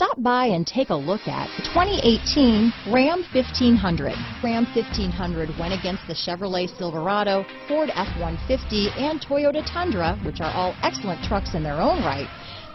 Stop by and take a look at the 2018 Ram 1500. Ram 1500 went against the Chevrolet Silverado, Ford F-150, and Toyota Tundra, which are all excellent trucks in their own right.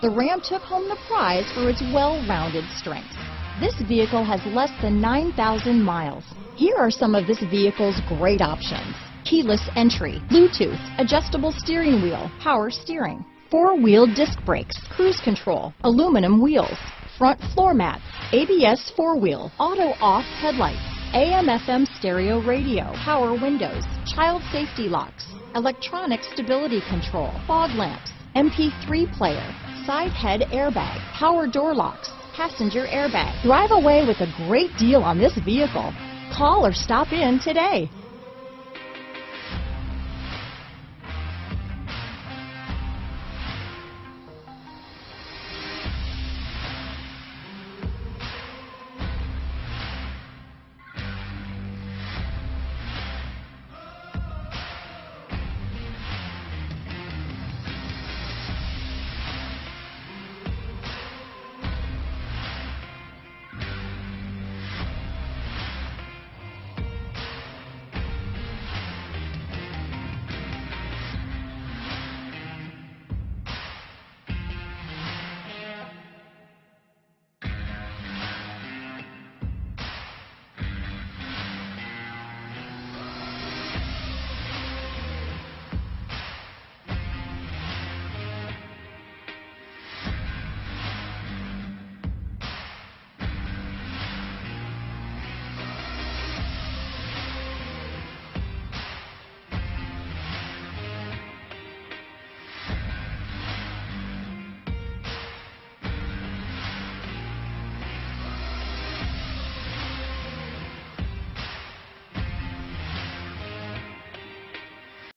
The Ram took home the prize for its well-rounded strengths. This vehicle has less than 9,000 miles. Here are some of this vehicle's great options. Keyless entry, Bluetooth, adjustable steering wheel, power steering, four-wheel disc brakes, cruise control, aluminum wheels, front floor mats, ABS four-wheel, auto-off headlights, AM-FM stereo radio, power windows, child safety locks, electronic stability control, fog lamps, MP3 player, side head airbag, power door locks, passenger airbag. Drive away with a great deal on this vehicle. Call or stop in today.